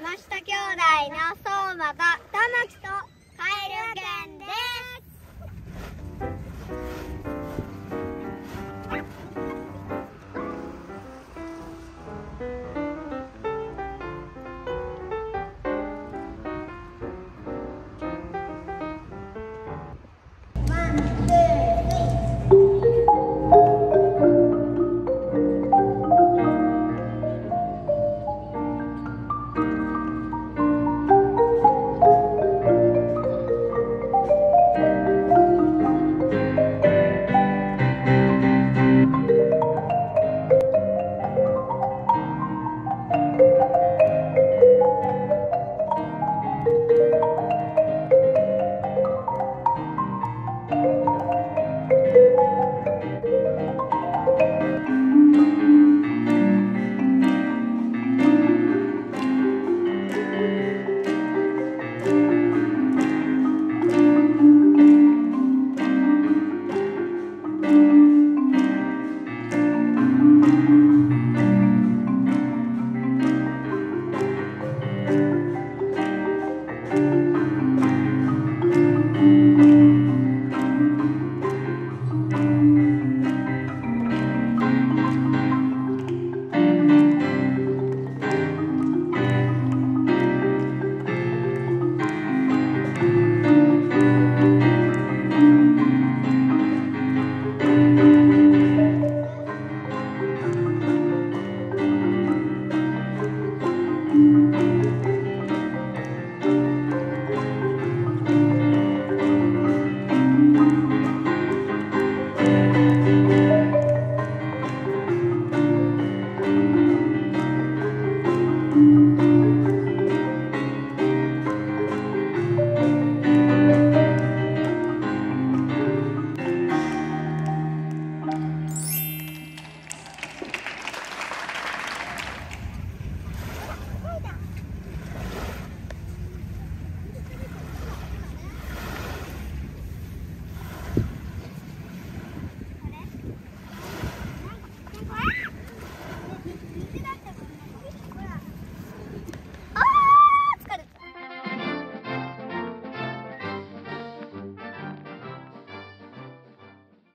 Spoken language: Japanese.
山下兄弟の相馬と玉木とカエル